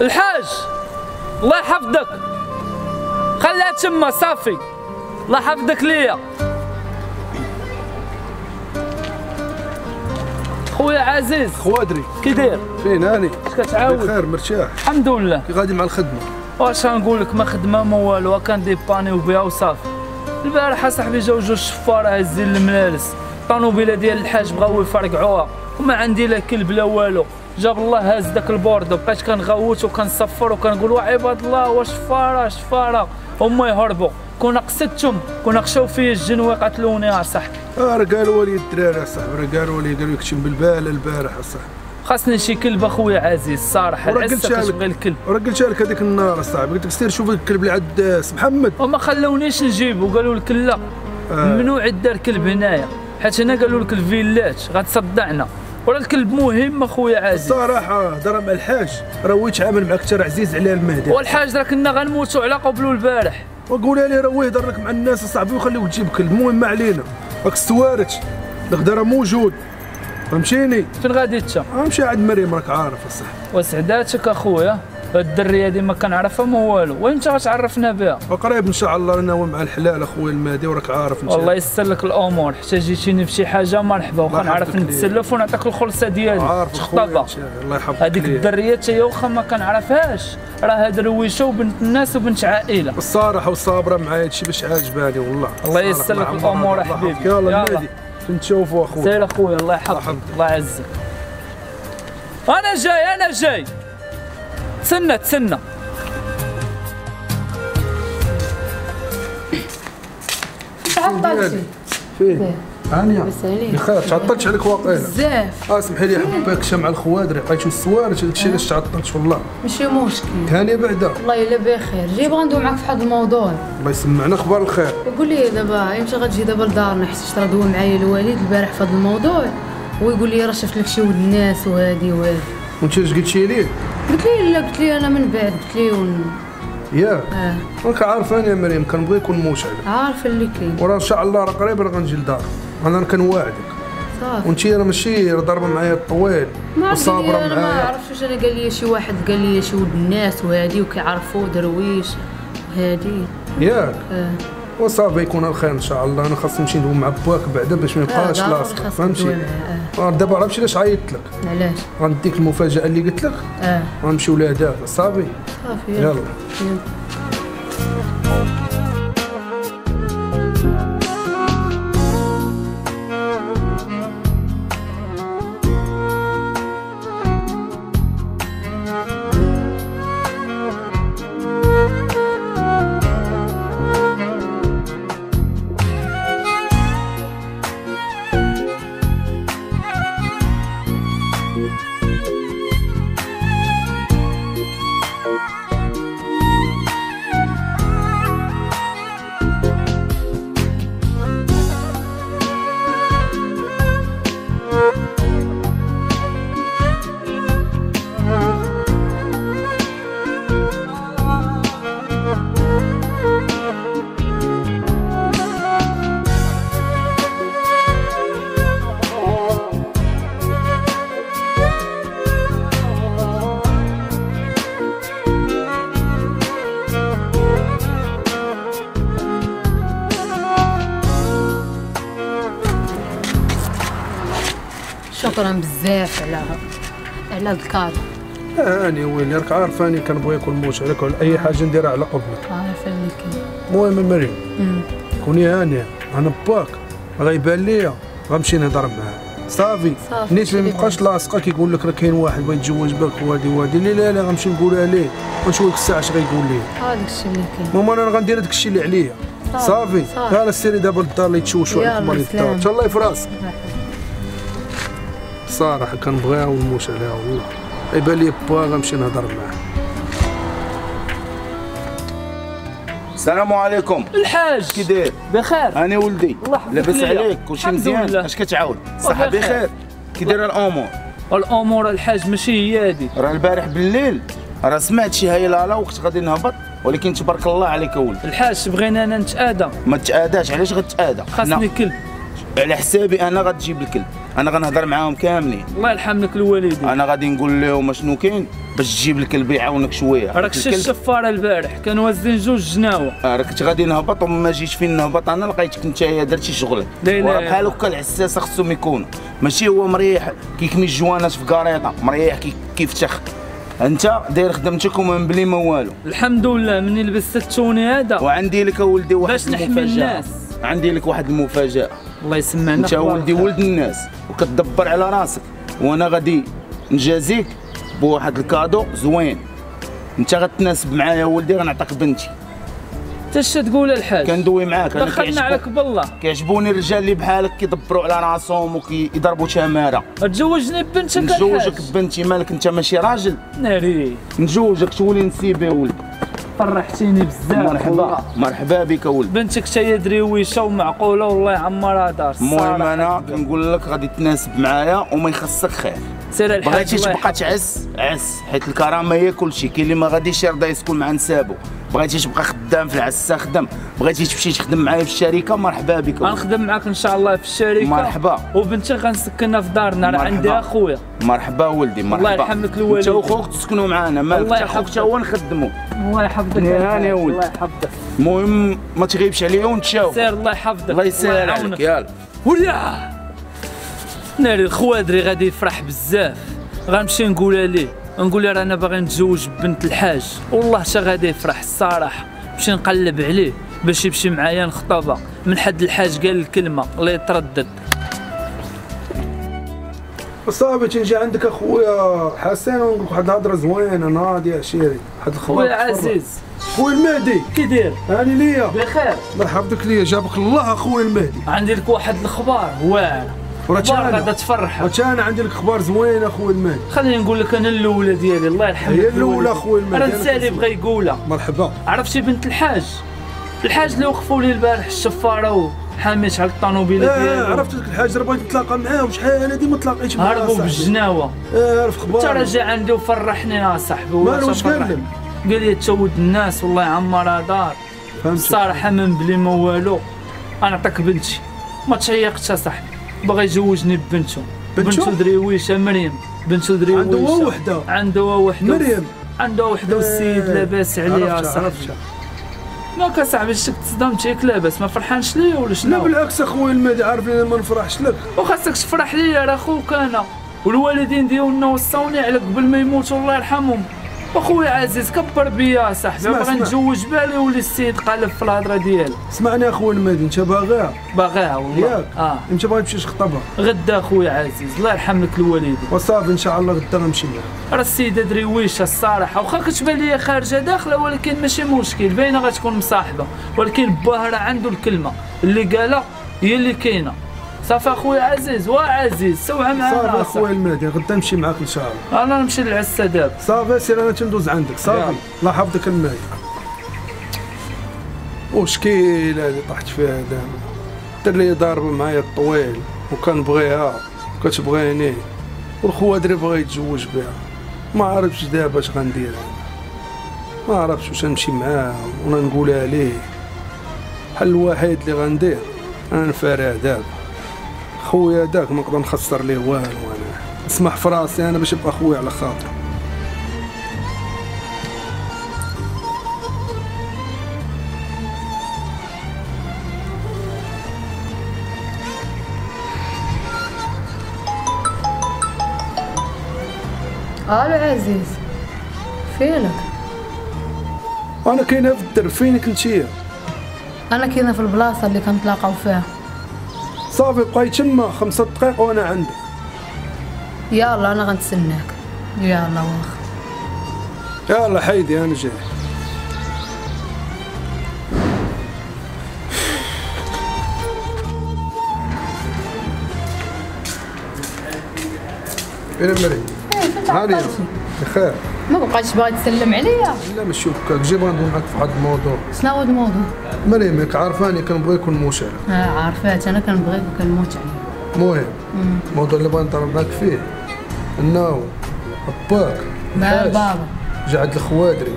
الحاج الله يحفظك. خليها تما صافي. الله يحفظك ليا. خويا عزيز. خوادري كي داير؟ فين هاني اش كتعاود؟ بخير مرتاح. الحمد لله. كي غادي مع الخدمة. واش غنقول لك ما خدمة ما والو كان ديبانيو بها وصافي. البارح صاحبي جاو جوج شفاره هازين الملالس الطونوبيله ديال الحاج بغاو يفرقعوها. وما عندي لا كلب لا والو. جاب الله هاز داك البوردو بقيت كنغوت وكنصفر وكنقول وعباد الله واش شفاره هما يهربوا. كنا قصدتهم كنا خشاو فيا الجن ويقتلوني اصاحبي آه راه قالوا لي الدراري اصاحبي راه قالوا لي قالوا لك شي بالبال البارح اصاحبي خاصني شي كلب أخويا عزيز العزه لك. كتبغي الكلب. راه قلت لك هذيك النهار اصاحبي قلت لك سير شوف الكلب اللي عند داس محمد. وما خلونيش نجيب وقالوا لك لا. آه. ممنوع يدار كلب هنايا؟ حيت هنا قالوا لك الفيلات غتصدعنا. ورا الكلب مهم أخويا عزيز؟ الصراحه هضر مع الحاج. راه هو يتعامل معك ترى عزيز عليه المهدي. والحاج راه كنا غنموتوا على قبلو البارح. وقولها لي راه هو يهضر لك مع الناس أصاحبي وخليه تجيب كلب. المهم ما علينا. راك السوارج الغدا راه موجود. فهمتيني؟ فين غادي انت؟ غنمشي عند مريم راك عارف اصاحبي وسعداتك اخويا. هاد الدرية هادي ما كنعرفها ما والو. وين انت غتعرفنا بها؟ وقريب إن شاء الله أنا مع الحلال أخويا المهدي وراك عارف انت والله يسر لك الأمور. حتى جيتيني في شي حاجة مرحبا وكنعرف. نتسلف ونعطيك الخلصة ديالي. عارف الله. الله يحفظك هذيك. الدرية حتى هي واخا ما كنعرفهاش. راه هاد رويشه وبنت الناس وبنت عائلة. الصراحة والصابره معايا هادشي باش عاجباني والله. الله ييسر لك الله حبيبي. يلا يلا. المهدي. فين تشوفوا اخويا سير اخويا الله يحفظك يحفظك. الله يعزك. أنا جاي أنا جاي. تسنى تسنى. تعطلتي فين؟ هانية. بخير تعطلتش عليك واقيلا. بزاف. آه سمحي لي حباك شمع الخوادري بقيتو السوارج هذاك الشيء علاش تعطلت والله. ماشي مشكل. هانية بعدا. والله إلا بخير. جي بغا ندوي معاك في واحد الموضوع. الله يسمعنا أخبار الخير. يقول لي دابا إمتى غتجي دابا لدارنا حيت راه دوى معايا الوالد البارح في هذا الموضوع؟ ويقول لي راه شفت لك شي ولد الناس وهادي وهادي وانت اش قلتي ليه قلت لي لا قلت لي أنا من بعد قلت لي ون... ياك آه. راك عارف أنا يا مريم كنبغي يكون موش عليك عارفه اللي كاين. وراه إن شاء الله راه قريب راه غنجي لدار. أنا كنواعدك صافي. وانت راه ماشي راه ضاربه معايا الطويل وصابرة أنا ما معايا. عرفتش واش أنا قال لي شي واحد قال لي شي ولد الناس وهادي وكيعرفوا درويش هادي ياك. آه. وصافي يكون الخير إن شاء الله. أنا خاصني نمشي ندوي مع باك بعدا باش ما يبقاش آه، لاصق. فهمتي؟ تدوي معاه، آه، دابا عرفتي علاش عيطت لك؟ علاش؟ غنديك المفاجأة اللي قلت لك؟ آه. غنمشيو لهداك. صافي؟ صافي يلا. يلا. شكرا بزاف على على آه، هاني ويلي راك عارف هاني كنبغي يكون موش عليك ولا أي حاجة نديرها على قبلك. عارفه اللي كاين المهم مريم. كوني هانيه أنا باك غيبان ليا غنمشي نهضر معاه صافي نيت ما شي يبقاش لاصقه كيقول لك راه كاين واحد بغا يتزوج بك وهادي وهادي. لا لا لا غنمشي نقولها ليه ونشوف لك الساعة اش غيقول لي هذاك الشيء اللي كاين. ماما أنا غندير هذاك الشيء اللي عليا. صافي،. يلا سيري دابا للدار اللي تشوشوا عليك الدار سلام. تهلاي في راسك. صراحة كنبغيها ونموش عليها. والله يبان لي با غنمشي نهضر معاه. السلام عليكم. الحاج. كي داير؟ بخير. أنا ولدي. الله يحفظك. لاباس. عليك كلشي الحمد مزيان. لله. أش كتعاود؟ الصحه بخير. كي دايره الأمور؟ الأمور الحاج ماشي هي هادي. راه البارح بالليل راه سمعت شي هيلاله وقت غادي نهبط. ولكن تبارك الله عليك ولد الحاج بغينا أنا نتآدى ما تتعاداش. علاش غتتعادى؟ خاصني كلب. على حسابي أنا غتجيب الكلب. أنا غنهضر معاهم كاملين. الله يرحم لك الوالدين. أنا غادي نقول لهم شنو كاين؟ باش تجيب الكلب يعاونك شوية. راك شفت الشفاره البارح كانوا وازين جوج جناوة. آه، راك كنت غادي نهبط وما جيتش فين نهبط؟ أنا لقيتك انت درتي شغلك بحال هكا العساسه خصهم يكونوا. ماشي هو مريح كيكمي الجوانات في كاريطة مريح كي- كيفتخ أنت داير خدمتك وما مبلي ما والو. الحمد لله مني لبست التوني هذا. وعندي لك اولدي واحد باش نحمي الناس. عندي لك واحد المفاجأة. الله يسمعنا. انت ولدي. ولد الناس وكتدبر على راسك وأنا غادي نجازيك بواحد الكادو زوين. انت غتناسب معايا ولدي غنعطيك بنتي. انت اش تقول الحاج. كندوي معاك انا دخلنا عليك بالله. كيعجبوني الرجال اللي بحالك كيدبروا على راسهم وكيضربوا تمارة. تزوجني ببنتك نتزوجك الحاج بنتي مالك انت ماشي راجل. ناري. نتزوجك تولي نسيب يا ولد؟ فرحتيني بزاف مرحبا. مرحبا بك ولد بنتك حتى دريويشه ومعقولة والله يعمرها دار المهم. أنا كنقول لك غادي تناسب معايا وما يخصك خير سير الحاج بغيتي تبقى تعس. عس حيت الكرامة هي كلشي. كاين اللي ما غاديش يرضى يسكن مع نسابو. بغيتي تبقى خدام في العسه خدم بغيتي تمشي تخدم معايا في الشركة مرحبا بك. غنخدم معاك إن شاء الله في الشركة. مرحبا. وبنتك غنسكنها في دارنا. راه. عندي أخويا. مرحبا ولدي مرحبا. الله يرحم لك الوالدين. انت وخوك تسكنوا معنا مالك انت خوك. تا هو نخدمو. الله يحفظك. هاني يا ولد. الله يحفظك. المهم ما تغيبش عليا ونتشاوف سير الله يحفظك. الله يسهل. عليك يلا. ولا ناري الخوادري غادي يفرح بزاف. غنمشي نقولها ليه نقول له أنا باغي نتزوج بنت الحاج. والله تا غادي يفرح الصراحة. نمشي نقلب عليه باش يمشي معايا نخطبه من حد الحاج قال الكلمة الله يتردد. صافي تنجي عندك أخويا حسن ونقول لك واحد الهضرة زوينة ناضية عشيري. واحد الخبر خويا عزيز. خويا المهدي. كي داير؟ هاني ليا. بخير. مرحبا بك ليا جابك الله اخويا المهدي. عندي لك واحد الاخبار واعره وراه أخبار غادا أنا. تفرحك أنا عندي لك أخبار زوينة أخويا المهدي. خليني نقول لك أنا الأولى ديالي الله يرحم هي الوالدين. أخويا المهدي، أنا نسالي. بغى يقولها. مرحبا. عرفتي بنت الحاج؟ الحاج اللي وقفوا لي البارح الشفارة وحاميت على الطوموبيله آه ديالو. عرفت لك الحاجة بغيت نتلاقى معاه شحال أنا ديما تلاقيت معاه هربوا. بالجناوة. آه عرف راه أخبار جا عندي وفرحني يا صاحبي والله مالو واش قال؟ قال لي تسود الناس والله يعمرها دار. فهمت الصراحه من بلي ما والو. أنا نعطيك بنتي. ما تشيقتش يا صاحبي. باغي يجوجني ببنته؟ بنتو دريويشه مريم. بنتو دريويشه عنده وحدة. عنده وحدة. مريم. عنده وحدة والسيد آه، لاباس عليه يا عرفتها، صاحبي. عرفتها. ما صاحبي شك تصدمت ياك لاباس؟ ما فرحانش ليا ولا لا شنو بالعكس أخويا المهدي عارف أنا ما نفرحش لك. وخاصك تفرح ليا راه خوك أنا. والوالدين ديالنا وصاوني على قبل ما يموتوا الله يرحمهم. اخويا عزيز كبر بيا صاحبي. اسمع. نتزوج بالي ولي السيد قالب في الهضرة ديالو اسمعني اخويا المهدي أنت باغيها باغيها والله. ياك. آه. أنت باغي تمشي تخطبها غدا اخويا عزيز الله يرحم لك الوالدين. وصافي إن شاء الله غدا غنمشي معاه راه السيدة دريويشه الصراحة. واخا كتبان ليا خارجة داخلة ولكن ماشي مشكل. باينة غتكون مصاحبة. ولكن باه راه عنده الكلمة. اللي قالها هي اللي كاينة. صافي اخويا عزيز وعزيز سوها معانا صافي صاحبي. اخويا المهدي غدا نمشي معاك إن شاء الله. أنا نمشي للعسه دابا صافي سير أنا تندوز عندك. صافي. الله يحفظك المهدي. وشكيلة اللي طحت فيها دابا الدرية ضاربة معايا الطويل وكنبغيها وكتبغيني والخوادري بغا يتزوج بها. ما عرفتش دابا اش غندير. ما عرفتش واش نمشي معاه ولا نقولها ليه الحل الوحيد اللي غندير أنا نفارع دابا. خويا داك ما نقدر نخسر ليه والو أنا. نسمح في راسي أنا باش يبقى خويا على خاطري ألو عزيز فينك؟ أنا كاينة في الدرب فينك انتيا أنا كاينة في البلاصة اللي كنتلاقاو فيها. صافي بقاي تما خمسة دقائق وأنا عندك. يلا أنا غنتسناك. يلا واخا يلا حيدي أنا جاي. فين مريم؟ هاني بخير. ما بقاش باغي تسلم عليا. لا ماشي هكاك جيب غندوي معاك في واحد الموضوع. شنو هو الموضوع؟ مريم ياك عارفاني كنبغي يكون موشر آه عارفات. أنا كنبغيك وكنموت عليك المهم الموضوع اللي بغيت نضرب معاك فيه. انه باك مع بابا جا عند الخوادري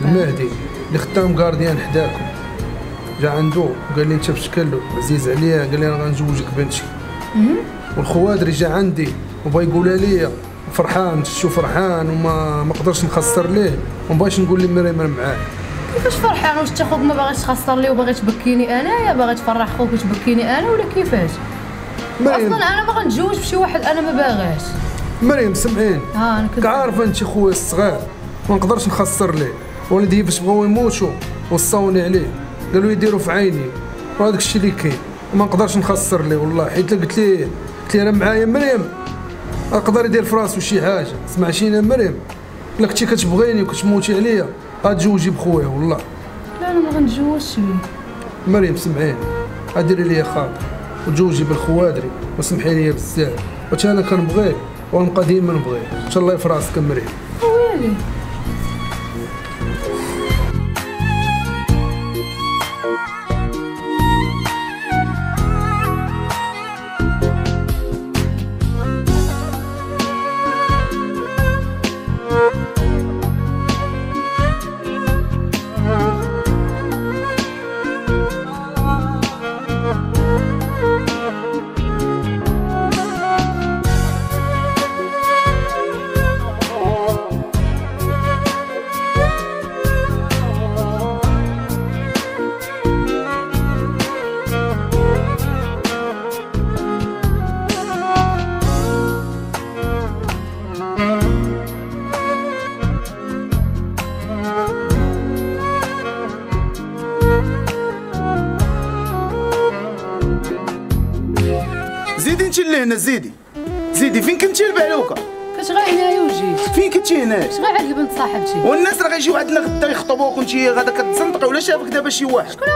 المهدي اللي خدام gardien حداكم. جا عنده قال لي انت بشكل عزيز عليا قال لي أنا غنزوجك بنتي. والخوادري جا عندي وبغى يقولها ليا فرحان شو فرحان وما ما قدرش نخسر ليه. وما بغاش نقول لي مريم معايا كيفاش فرحان؟ واش انت خوك ما باغيش تخسر لي وباغي تبكيني انايا باغي تفرح خوك وتبكيني أنا ولا كيفاش؟ مريم. أصلا أنا باغا نتزوج بشي واحد أنا ما باغاش مريم سمعين ها أنا كنت عارفه أنت خويا الصغير ما نقدرش نخسر ليه. والدي باش بغاو يموتوا وصاوني عليه. قالوا يديروا في عيني. وهذاك الشيء اللي كاين. ما نقدرش نخسر ليه والله. حيت قلت ليه قلت ليه أنا معايا مريم. أقدر يدير في راسو شي حاجة. سمع شينا مريم؟ الا كنتي كتبغيني وكتموتي عليا غتزوجي بخويا والله. لا أنا ما غنتزوجش بيه مريم سمعيني. ديري لي خاطر. وتزوجي بالخوادري وسمحي لي بزاف. واش أنا كنبغيه ونبقى ديما نبغيه. إن شاء الله في راسك مريم. ويلي هنا زيدي. زيدي فين كنتي البعلوكه كنت غير هنايا وجيت. فين كنتي هناك كنت غير عند بنت صاحبتي والناس راه غيجيو عندنا غدا يخطبوك وانت غادا كتزنطقي ولا شافك دابا شي واحد. شكون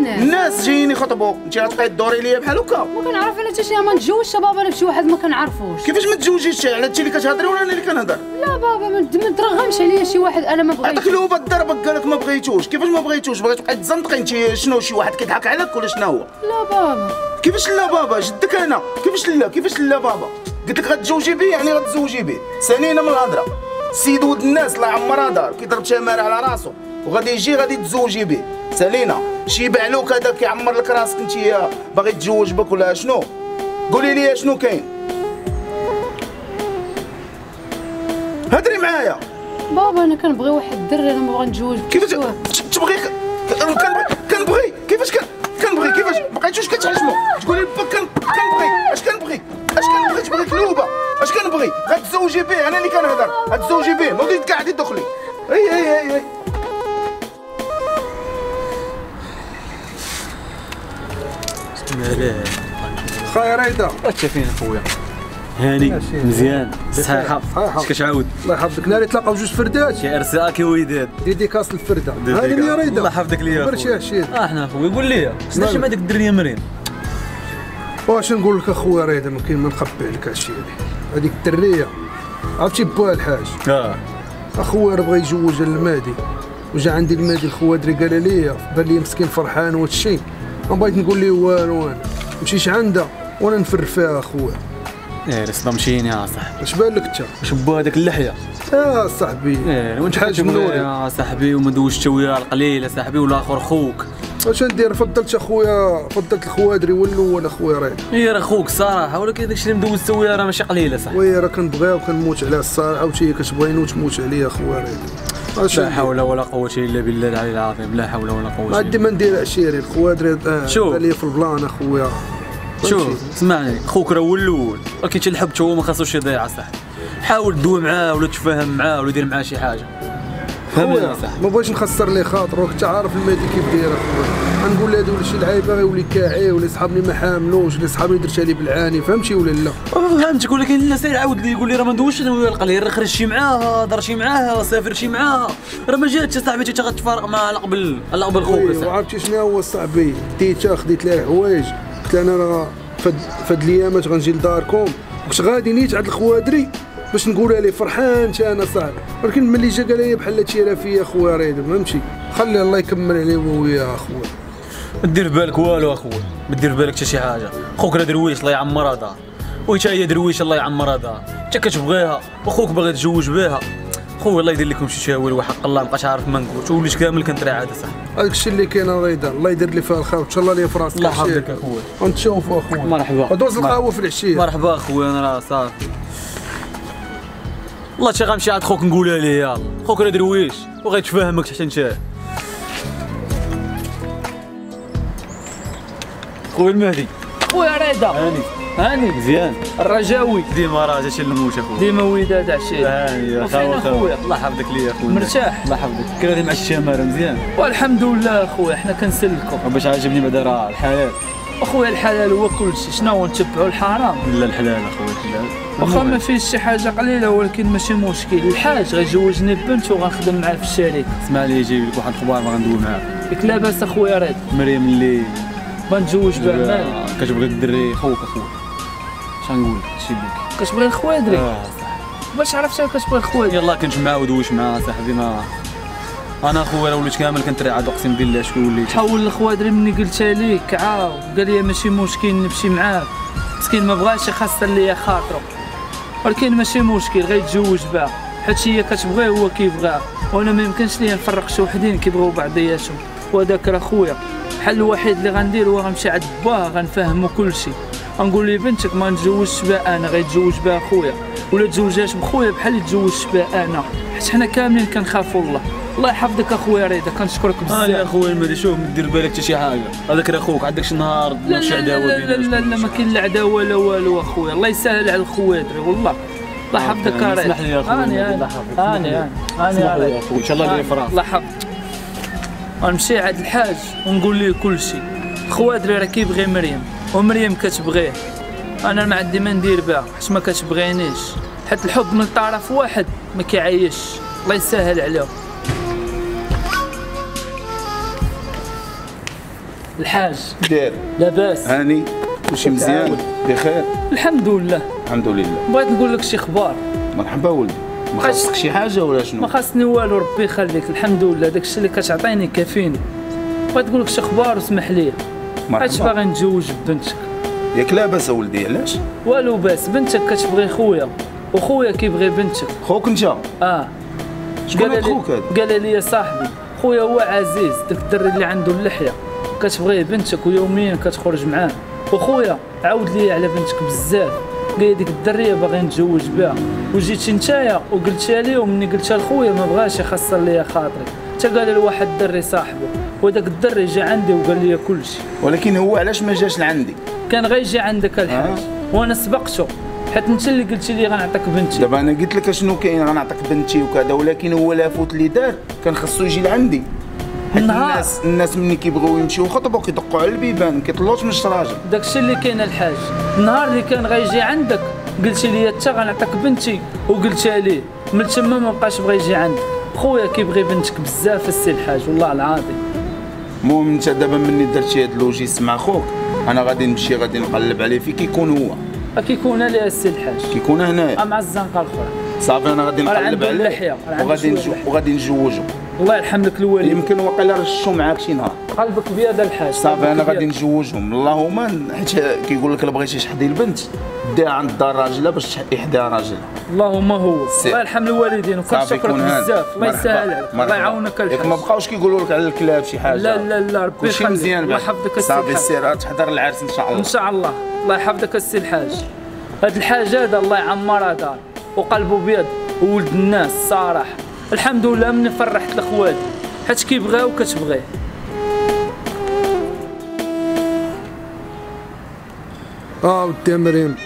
الناس. الناس جايين يخطبوك انت غتبقاي تدوري ليا بحال هكا ما كنعرف أنا حتى شي ما نتزوجش بابا أنا بشي واحد ما كنعرفوش. كيفاش ما تزوجيش على هادشي اللي كتهضري ولا أنا اللي كنهضر؟ لا بابا ما ترغمش عليا شي واحد أنا ما بغيتش. الهوبة ضربك قالك ما بغيتوش. كيفاش ما بغيتوش؟ بغيت تبقاي تزنطقي انت شنو شي واحد كيضحك عليك ولا شنو هو؟ لا بابا. كيفاش لا بابا؟ جدك أنا. كيفاش لا؟ كيفاش لا بابا؟ قلت لك غتزوجي بيه يعني غتزوجي بيه سنينه من الهضرة. سيد ولد الناس الله يعمرها دار كيضرب شمارة على راسو. وغادي يجي غادي تزوجي بيه سالينا شي بعلوك هذا كيعمر لك راسك انت باغي تزوج بك ولا شنو؟ قولي لي شنو كاين. هدري معايا. بابا أنا كنبغي واحد الدري أنا ما بغا نتزوج كيفاش تبغي؟ كنبغي كنبغي. كيفاش كن واش فين خويا هاني. مزيان. صحيحه. اش كتعاود الله يحفظك. ناري تلاقاو جوج فردات. شي ارساكي وداد ديديكاس الفردة. هذه اللي ريدة. الله يحفظك ليا برشي خويا. هشيد آه أحنا خويا. قول لي شنو مع ديك الدريه مريم واش نقول لك اخويا ريدة؟ ما كاين ما نخبي لك هادشي هذيك الدرية. عرفتي بوها الحاج آه. اخويا راه بغى يجوج المادي. وجا عندي المادي الخوادري قال لي بان لي مسكين فرحان وهادشي. ما بغيت نقول ليه والو أنا. مشيش عندها. وأنا نفر فيها اخويا. إيه راه مشيني يا صاحبي. اش بان لك انت؟ واش بو هذاك اللحية. آه صاحبي. إيه وانت حاج منوري. يا صاحبي وما دوزت وياه القليل صاحبي والاخر خوك. واش ندير فضلت اخويا فضلت الخوادري والاول اخويا راه. إيه راه خوك صراحة ولكن داكشي اللي مدوزت وياه راه ماشي قليل يا صاحبي. ويا راه كنبغيها وكنموت عليها الصراحه وشي كتبغيني وتموت عليا اخويا لا؟ حول ولا قوة إلا بالله العلي العظيم لا حول ولا قوة ما عندي إلا ما ندير عشيري الخوادري آه، شوف. في ال plan أخويا. شوف؟ اسمعني خوك راه هو الأول. ولكن الحب هو ما خاصوش يضيع صاحبي حاول تدوي معاه ولا تفاهم معاه ولا دير معاه شي حاجة. فهمني. يا خويا صاحبي ما بغيتش نخسر ليه خاطر راك انت عارف المادي كيف داير أخويا. غنقول له هذا ولا شي لعيبة غيولي كاعي ولا صحابني ما حاملوش ولا صحابي درت عليه بالعاني. فهمتي ولا لا؟ فهمتك ولكن الناس يعاود لي يقول لي راه ما ندوش أنا ويا القليل راه خرج شي معاها دار شي معاها سافر شي معاها راه ما جاتش يا صاحبي انت غتفارق معاها على قبل على قبل خوك وعرفتي شنو هو صاحبي؟ ديتها خديت ليه حوايج. قلت أنا راه فد الايامات غنجي لداركم. كنت غادي نيت عند الخوادري باش نقولها ليه فرحان تا أنا صاحبي. ولكن ملي جا قال لي بحال راه فيا خويا ريد فهمتي؟ خلي الله يكمل عليه هو وياه اخويا ما دير بالك والو اخويا ما دير بالك حتى شي حاجة. خوك راه درويش الله يعمرها دار. وحتى هي درويش الله يعمرها دار. انت كتبغيها وخوك باغي يتزوج بها. خويا الله يدير لكم شي تاويل وحق الله مابقاش عارف ما نقول توليش كامل كنتري عاد صح. هذاك الشيء اللي كاين رضا الله يدير لي فيها الخير وإن شاء الله لي في راسك. الله. يحفظك اخويا ونتشوفوا اخويا مرحبا. دوز القهوه في العشية. مرحبا اخويا أنا راه صافي. والله شي غنمشي عند خوك نقولها ليه يلا. خوك راه درويش وغيتفاهمك حتى انت. خويا المهدي. خويا رضا. هاني. هاني مزيان. الرجاوي. ديما راه جا شي الموت اخويا ديما وداد عشيه هاني يا وفين خاوة أخويا؟ الله يحفظك ليا اخويا مرتاح؟ الله يحفظك. غادي مع الشمارة مزيان. والحمد لله اخويا حنا كنسلكوا باش عاجبني بعدا راه الحياة أخويا الحلال هو كل شيء. شنو هو نتبعوا الحرام؟ لا الحلال أخويا الحلال. واخا ما فيش شي حاجة قليلة ولكن ماشي مشكل. الحاج غيجوجني بنت وغنخدم معاه في الشركة اسمع لي جايب لك واحد الخبار ما غندوي معاه. ياك لاباس أخويا رضا مريم اللي بنتزوج بها مالي كتبغي الدري خوك اخويا لك هادشي ليك كتبغي الخوادري آه. باش عرفتها كتبغي الخوادري يلا كنت معاه ودويش معاه صاحبي ما. أنا اخويا راه وليت كامل كنتري عاد أقسم بالله شكون وليت. تحول الخوادري مني قلتها ليك عاو قال لي ماشي مشكل نمشي معاك. مسكين ما بغاش يخسر ليا خاطرو. ولكن ماشي مشكل غيتزوج بها. حيت هي كتبغيه هو كيبغيها وأنا ما يمكنش ليا نفرق شي وحدين كيبغيو بعضياتهم. وهذاك راه خويا. الحل الوحيد اللي غندير هو غنمشي عند باه غنفهمو كلشي غنقول ليه بنتك ما نتزوجش بها أنا غيتزوج بها خويا. ولا تزوجات بخويا بحال اللي تزوجت بها أنا. حيت حنا كاملين كنخافوا الله الله يحفظك أخويا رضا كنشكرك آه يا بزاف. أخويا المهدي شوف ما دير بالك حتى شي حاجة. هذاك راه خوك عندك شي نهار لا لا لا لا, لا, لا ما كاين لا عداوة لا والو أخويا. الله يسهل على الخوادري والله. الله يحفظك رضا اسمح لي يا أخويا، هاني الله هاني يحفظك. هاني هاني اسمح لي هاني يا أخوي، إن شاء الله لي في راسك. الله يحفظك. غنمشي عند الحاج ونقول ليه كل شيء خوادري راه كيبغي مريم. ومريم كتبغيه. أنا ما عندي ما ندير بها حيت ما كتبغينيش. حيت الحب من طرف واحد ما كيعيش. الله يسهل عليه الحاج. داير لاباس. هاني كلشي مزيان. بخير. الحمد لله. الحمد لله. بغيت نقول لك شي أخبار مرحبا ولدي ما خاصك شي حاجة ولا ما شنو خاصني والو ربي يخليك. الحمد لله. داكشي اللي كتعطيني كافيني. بغيت نقول لك شي أخبار واسمح لي. علاش مرحبا باغي نتزوج بنتك. ياك لاباس ولدي علاش؟ والو باس بنتك كتبغي خويا وخويا كيبغي بنتك. خوك انت؟ آه. شكون قال خوك هذا قال لي صاحبي خويا هو عزيز داك الدري اللي عنده اللحية. كتبغيه بنتك ويوميا كتخرج معاه. وخويا عاود لي على بنتك بزاف. قال لي ديك الدريه باغي نتزوج بها. وجيتي نتايا وقلتها لي ومني قلتها لخويا ما بغاش يخسر ليا خاطري. حتى قال لي واحد الدري صاحبه. وداك الدري جا عندي وقال لي كلشي. ولكن هو علاش ما جاش لعندي كان غيجي عندك الحاج. وأنا سبقته. حيت أنت اللي قلتي لي غنعطيك بنتي. دابا أنا قلت لك شنو كاين؟ غنعطيك بنتي وكذا ولكن هو la faute اللي دار. كان خصو يجي لعندي. الناس الناس ملي كيبغيو يمشيو يخطبوا كيدقوا على البيبان كيطلعوش من الشراجم داكشي اللي كاين الحاج. النهار اللي كان غيجي عندك قلتي لي انت غنعطيك بنتي وقلتها ليه من تما ما بقاش بغى يجي عندك. خويا كيبغي بنتك بزاف السي الحاج والله العظيم. المهم انت دابا مني درتي هاد le geste مع خوك. أنا غادي نمشي غادي نقلب عليه. في كيكون هو. كيكون ليه السي الحاج. كيكون هنايا مع الزنقه الاخرى صافي أنا غادي نقلب عليه. وغادي نجو. وغادي نجوجو. الله يرحم لك الوالد. يمكن وقيلا رشو معاك شي نهار. قلبك بيض الحاج صافي أنا غادي. نجوجهم. اللهم حيت كيقول لك إلا بغيتي تحضي البنت. ديها عند الدار راجلها باش يحضيها راجلها اللهم هو. الله يرحم الوالدين وكنشكرك بزاف. الله. يسهل عليك. الله. يعاونك ياك ما الحاج بقاوش كيقولوا لك على الكلاب شي حاجة. لا لا لا ربي كلشي يخليك. مزيان الله. يحفظك السي صافي الحاج. سير تحضر العرس إن شاء الله. إن شاء الله. الله يحفظك السي الحاج. هاد الحاج هذا الله يعمرها دار. وقلبه بيض. وولد الناس صراحة الحمد لله مني فرحت الاخوات حيت كيبغاو كتبغيه آه ودي مريم.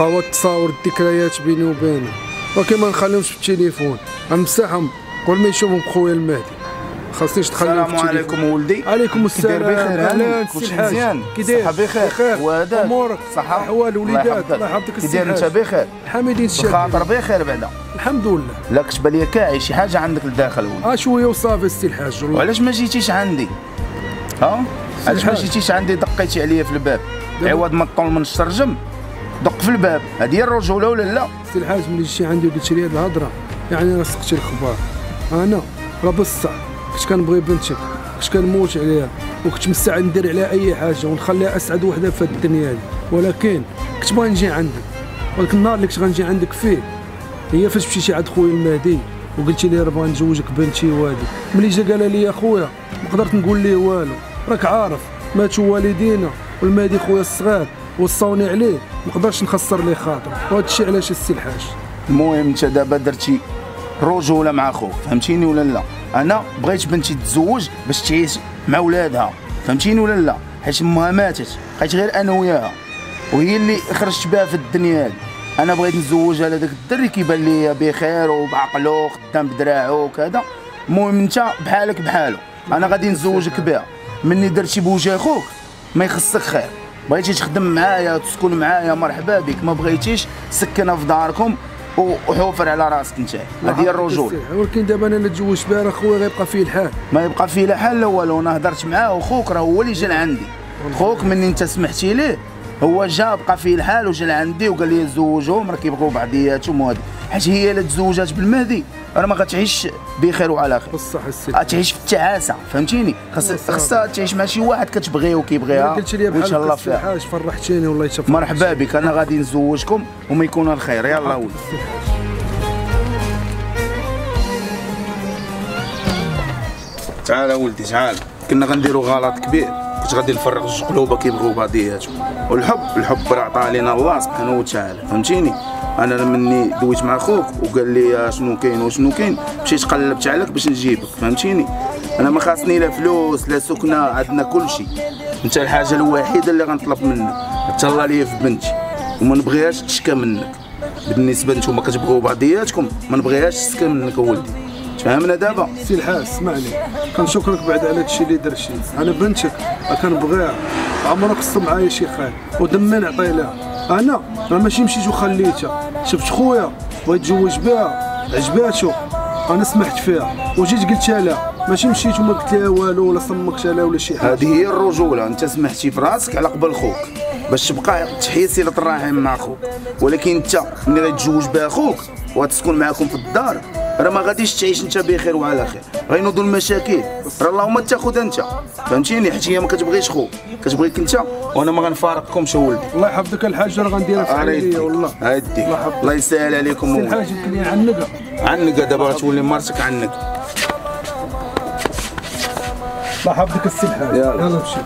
بقاو تصاور الذكريات بيني وبينه. ولكن ما نخليهمش في التليفون. غنمسحهم قبل ما يشوفهم خويا المهدي. خاصنيش تخليهم في السلام عليكم ولدي. عليكم السلام. بخير أهلا كلشي مزيان. كي داير صحة بخير وهذاك أمورك. صحة. أحوال وليدات. الله يحفظك. كي داير انت بخير. حامدين بالخاطر الشاكر بخير بعدا. الحمد لله. لا كتب لي كاعي شي حاجة عندك لداخل ولدي. آه شوية وصافي السي الحاج وعلاش ما جيتيش عندي؟ ها؟ علاش ما. جيتيش عندي دقيتي عليا في الباب؟ عوض ما تطول من الشرجم. دق في الباب. هذه هي الرجوله ولا لا. السي الحاج ملي جيتي عندي وقلت لي هاد الهضرة يعني أنا سقتي الخبار. أنا راه بصح. كنت كنبغي بنتك كنت كنموت عليها وكنت مستعد ندير عليها أي حاجة ونخليها أسعد وحدة في الدنيا دي ولكن كنت باغي نجي عندك. ولكن النهار اللي كنت غنجي عندك فيه هي فاش مشيتي عند خويا المهدي وقلتي لي راه بغا نزوجك بنتي وهادي. ملي جا قال لي اخويا ما قدرت نقول ليه والو. راك عارف ماتوا والدينا والمهدي خويا الصغير وصوني عليه ما قدرش نخسر ليه خاطر. وهذا الشيء علاش السي الحاج. المهم انت دابا درتي رجوله مع خوك فهمتيني ولا لا؟ أنا بغيت بنتي تتزوج باش تعيش مع ولادها فهمتيني ولا لا؟ حيت امها ماتت بقيت غير أنا وياها. وهي اللي خرجت بها في الدنيا هذه. أنا بغيت نزوجها لهذاك الدري كيبان لي بخير وبعقلو خدام بدراعو وكذا. المهم انت بحالك بحالو. أنا غادي نزوجك بها. مني درتي بوجه خوك ما يخصك خير. بغيتي تخدم معايا وتسكن معايا مرحبا بك. ما بغيتيش سكنها في داركم وحوفر على راسك انت. هذه هي الرجوله ولكن دابا أنا نتزوج بها راه خويا غيبقى فيه الحال. ما يبقى فيه لا حل لا والو أنا هضرت معاه وخوك راه هو اللي جا لعندي. خوك مني أنت سمحتي ليه؟ هو جا بقى فيه الحال وجا لعندي وقال لي زوجهم راه كيبغيو بعضياتهم وهادي. حيت هي الا تزوجات بالمهدي. راه ما غتعيش بخير وعلى خير. بصح السي غتعيش في التعاسة فهمتيني؟ خاص خاصها تعيش مع شي واحد كتبغيه وكيبغيها. قلت لي الله بحال السي فيها. الحاج فرحتيني والله يتفرح مرحبا بك أنا غادي نزوجكم وما يكون الخير. يلا ولد. تعال ولدي تعال. كنا غنديروا غلط كبير. كنت غادي نفرغ جوج قلوبه كيبغيو بعضياتهم. والحب الحب راه عطاه لينا الله سبحانه وتعالى. فهمتيني؟ أنا مني دويت مع خوك وقال لي شنو كاين وشنو كاين مشيت قلبت عليك باش نجيبك. فهمتيني؟ أنا ما خاصني لا فلوس لا سكنة عندنا كل شيء. أنت الحاجة الوحيدة اللي غنطلب منك. تهلا لي في بنتي. وما نبغيهاش تشكى منك. بالنسبة نتوما كتبغيو بعضياتكم ما نبغيهاش تشكى منك ولدي. تفهمنا دابا. سي الحاج اسمعني. كنشكرك بعد على هادشي اللي درتي. أنا بنتك كنبغيها. عمرك قصت معايا شي خير. ودمي نعطي لها. أنا راه ماشي مشيت وخليتها. شفت خويا بغيت يتزوج بها. عجباتو. أنا سمحت فيها. وجيت قلتها لها ماشي مشيت وما قلت لها والو ولا صمكت عليها ولا شي حاجة. هذه هي الرجولة. أنت سمحتي في راسك على قبل خوك. باش تبقى تحيي صله الرحم مع خوك. ولكن أنت ملي غتزوج بها خوك وغتسكن معاكم في الدار. راه ما غاديش تعيش انت بخير وعلى خير. غينوضوا المشاكل. راه اللهم تاخذ انت. فهمتيني؟ حيت هي ما كتبغيش خوك كتبغيك انت وأنا ما غنفارقكمش ولدي. الله يحفظك. الحاج راه غنديرها في عينيا والله. هادي الله يسهل عليكم. الحاج يمكن يعنقها عنك دابا غتولي مرتك عنك الله يحفظك السي الحاج يلا. يلا مشي